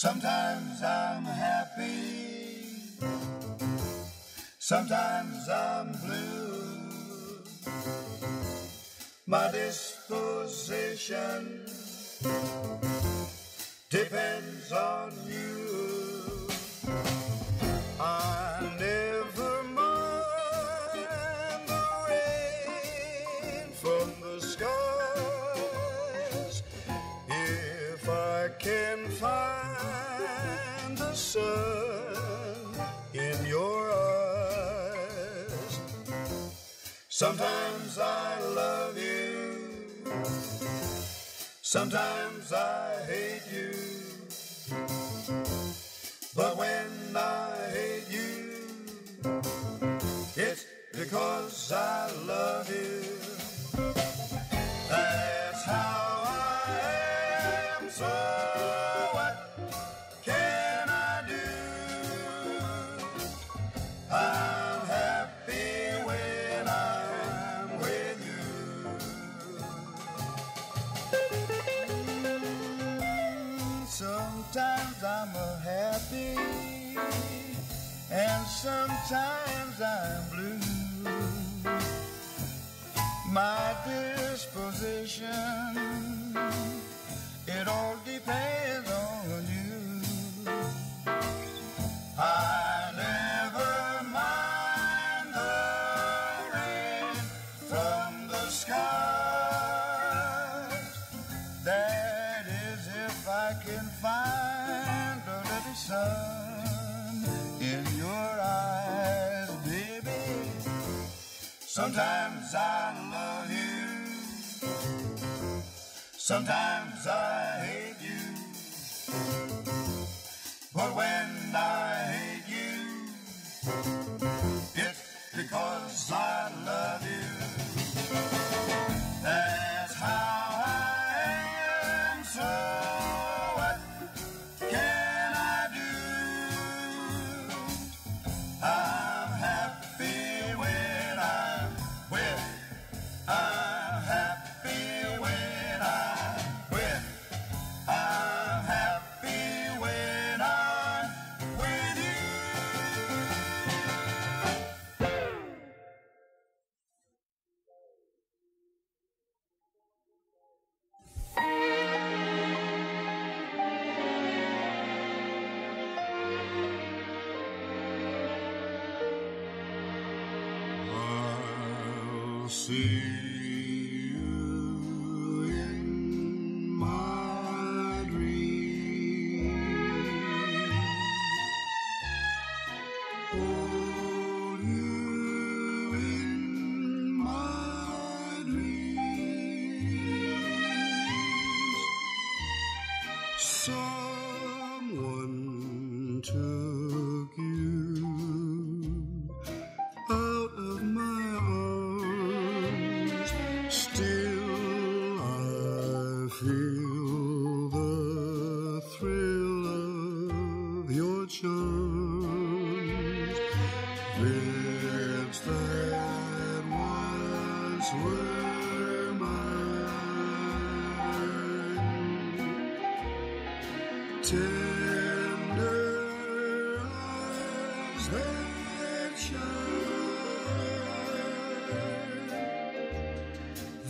Sometimes I'm happy, sometimes I'm blue. My disposition depends on you. Sometimes I hate you, but when I hate you, it's because I love you. Sometimes I love you. Sometimes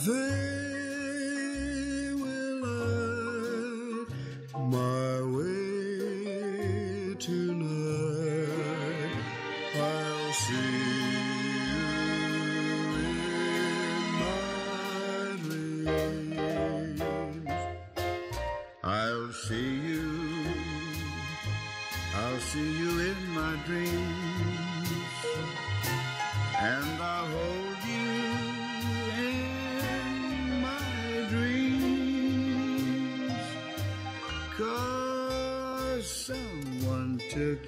They will light my way tonight. I'll see.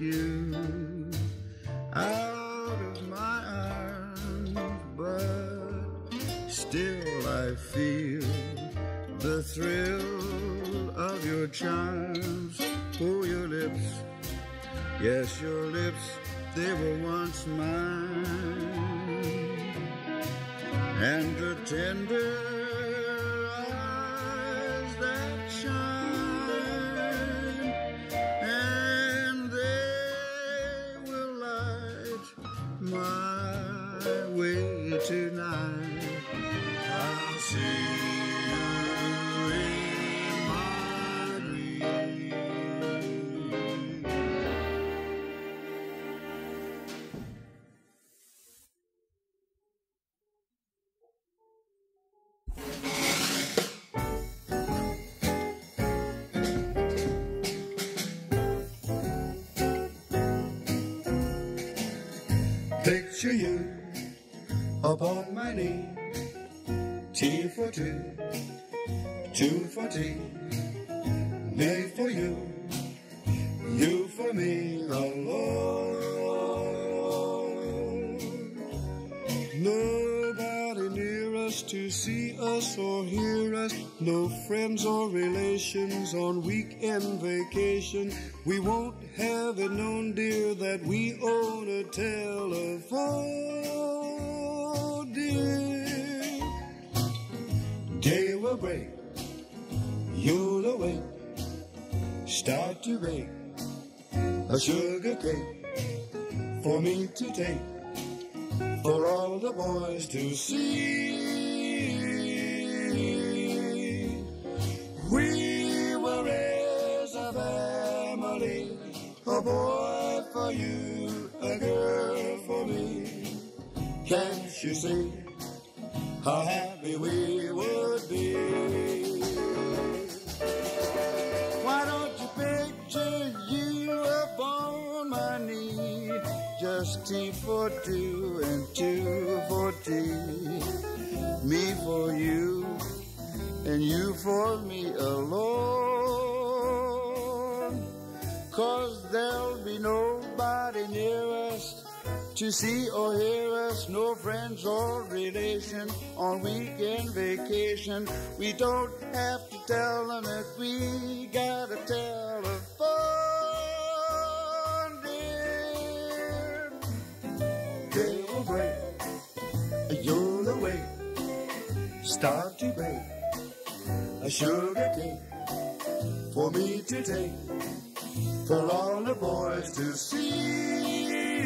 you out of my arms, but still I feel the thrill of your charms. Oh, your lips, yes, your lips, they were once mine. And the tender Picture you upon my knee, tea for two, two for tea, me for you, you for me alone. Friends or relations on weekend vacation. We won't have it known, dear, that we own a telephone, dear. Day will break, you'll awake, start to bake a sugar cake for me to take, for all the boys to see. We will raise a family, a boy for you, a girl for me. Can't you see how happy we would be? Why don't you picture you upon my knee? Just tea for two and two for tea. Me for you and you for me alone. Cause there'll be nobody near us to see or hear us, no friends or relation on weekend vacation. We don't have to tell them if we got a telephone, dear. Day will break, you'll awake, start to bake a sugar cake for me to take, for all the boys to see.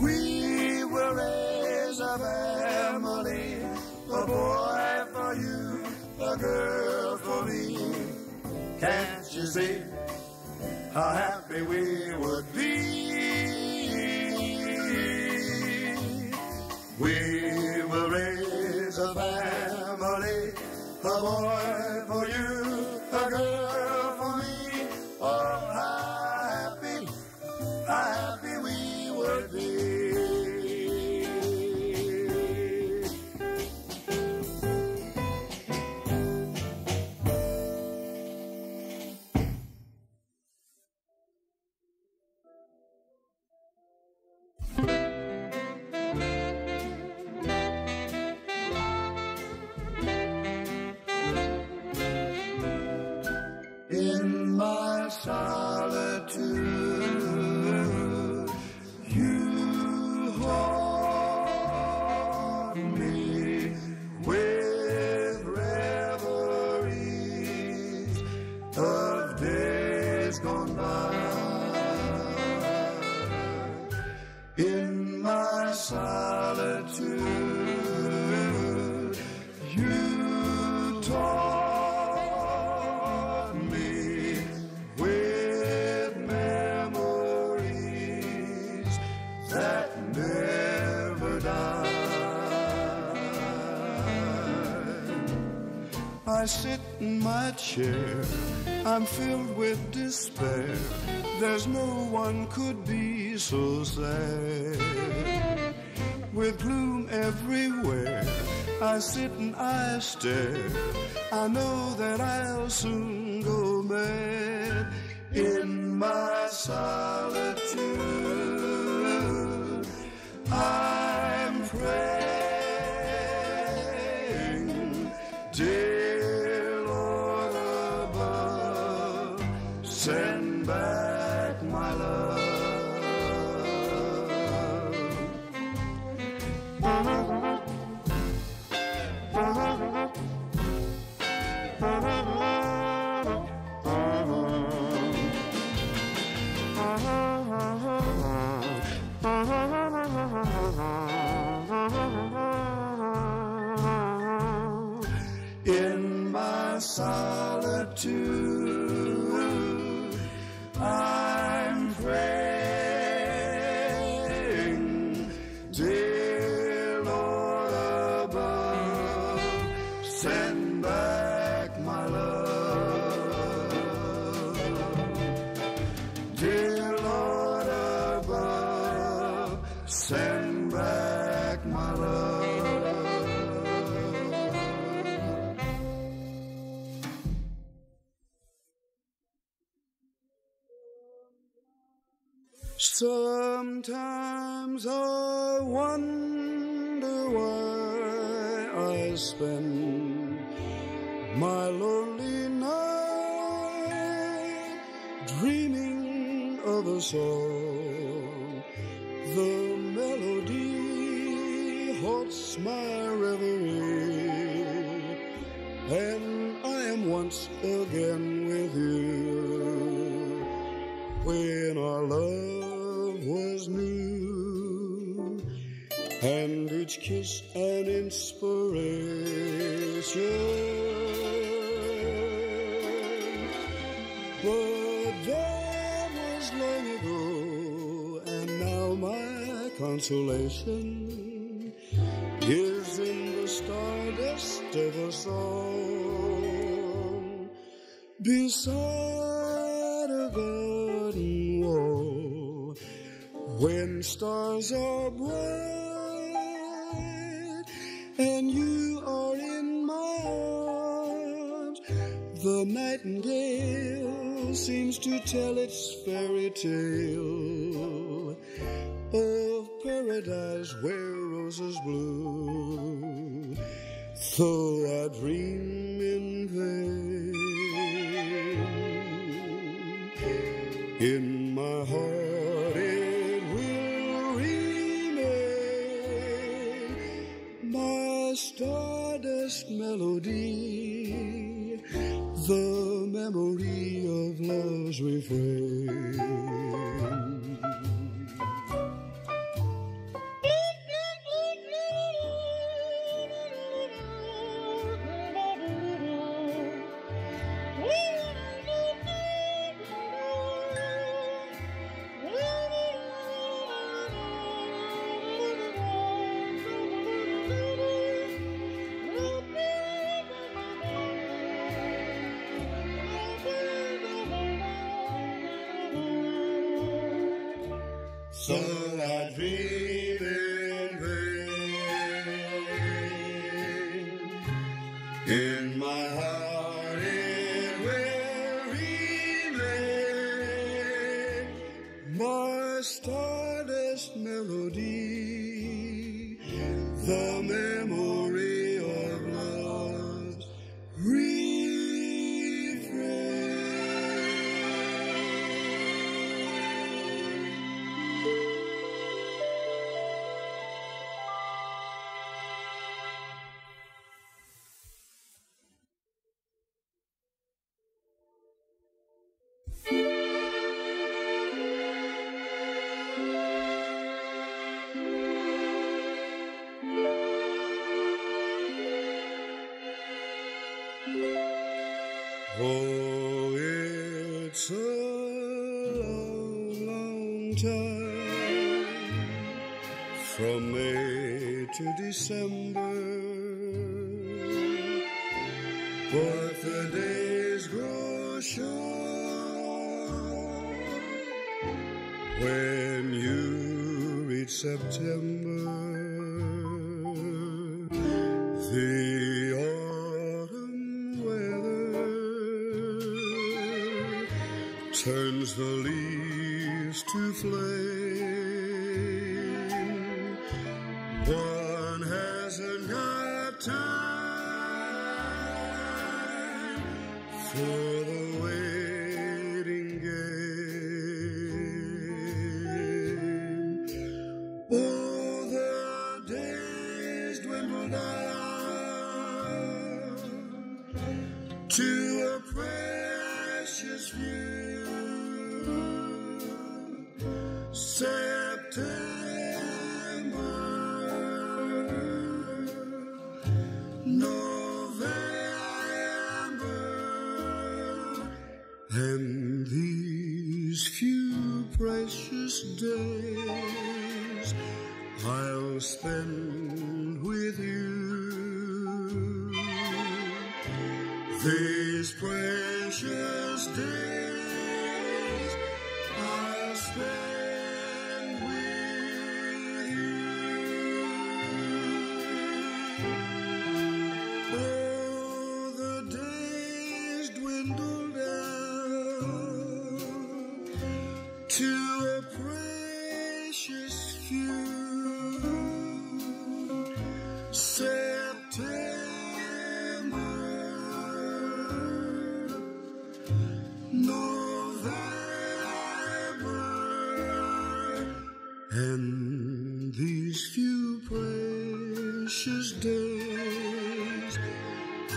We will raise a family, a boy for you, a girl for me. Can't you see how happy we would be? We In my solitude, I sit in my chair, I'm filled with despair. There's no one could be so sad. With gloom everywhere, I sit and I stare. I know that I'll soon go mad in my solitude. I'm Sometimes I wonder why I spend my lonely night dreaming of a song. The melody haunts my reverie, and I am once again with you when each kiss an inspiration. But that was long ago, and now my consolation is in the stardust of a song beside a garden wall when stars are bright nightingale seems to tell its fairy tale of paradise where roses bloom. Though I dream in vain, in my heart it will remain my stardust melody, Oh, it's a long, long time from May to December, but the days grow short when you reach September. Turns the leaves to flame. One hasn't got time for These precious days I'll spend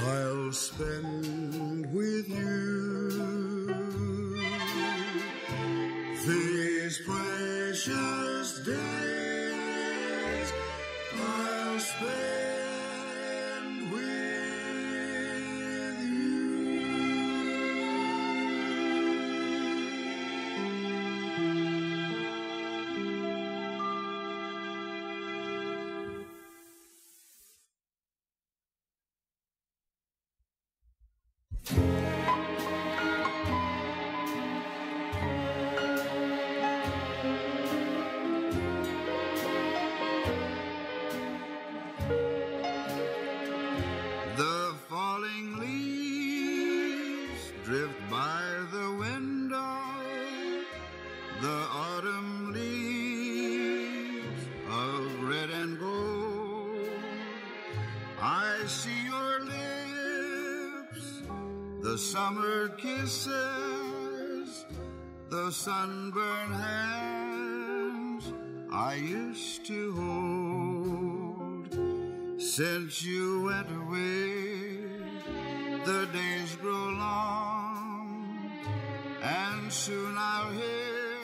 I'll spend with you these precious days. Summer kisses, the sunburned hands I used to hold. Since you went away, the days grow long, and soon I'll hear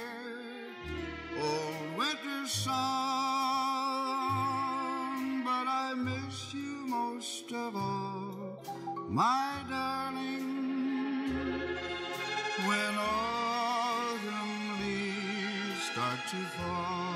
old winter's song. But I miss you most of all, my leaves start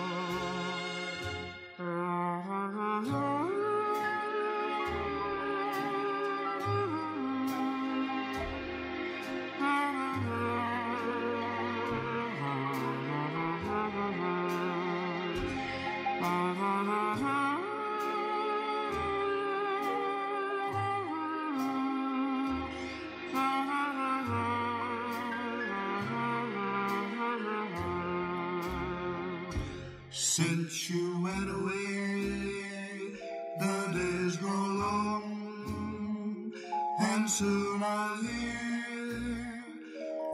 Since you went away, the days grow long, and soon I'll hear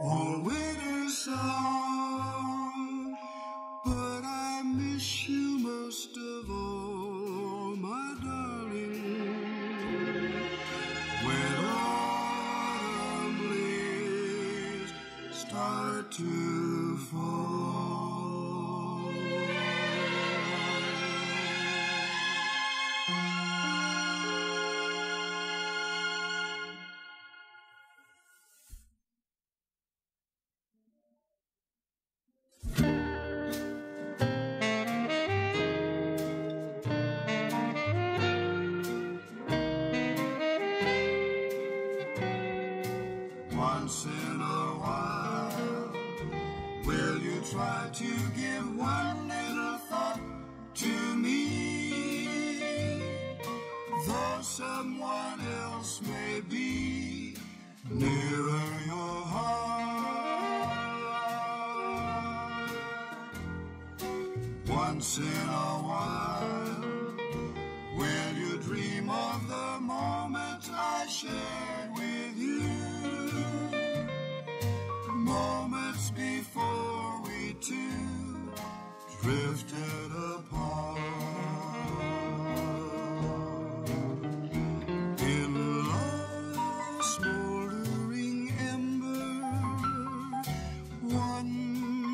winter's try to give one little thought to me? Though someone else may be nearer your heart. Once in a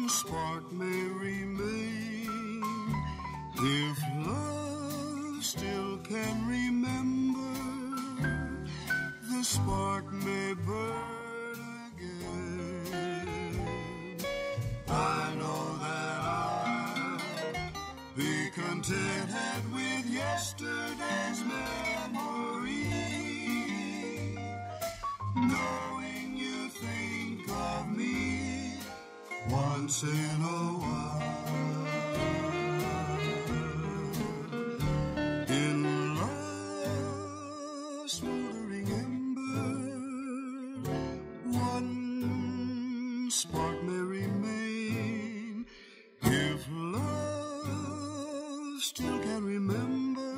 spark may remain. Still can remember,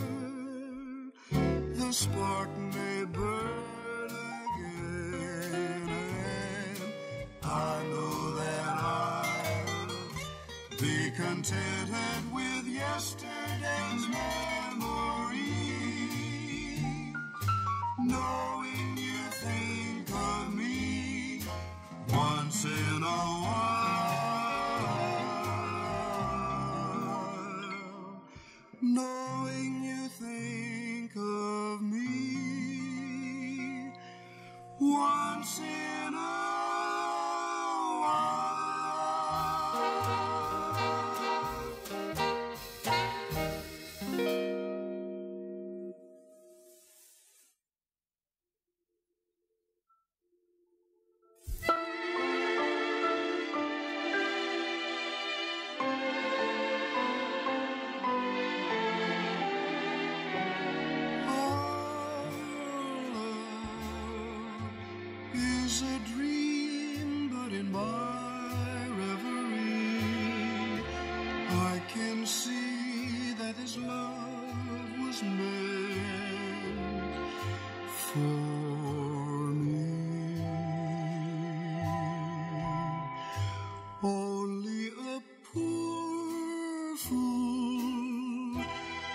the spark may burn again. And I know that I'll be contented with yesterday's memory,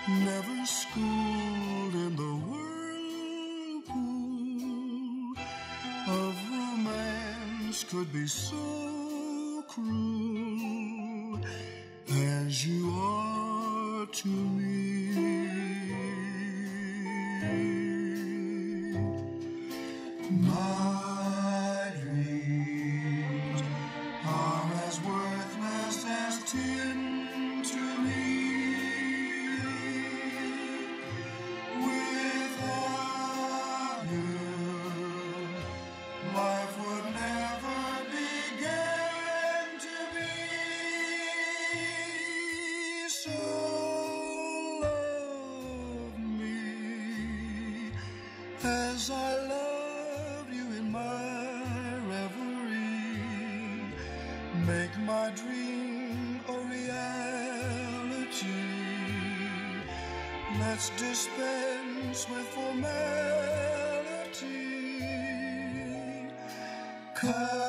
never schooled in the whirlpool of romance, could be so cruel as I loved you in my reverie. Make my dream a reality. Let's dispense with formality. Me.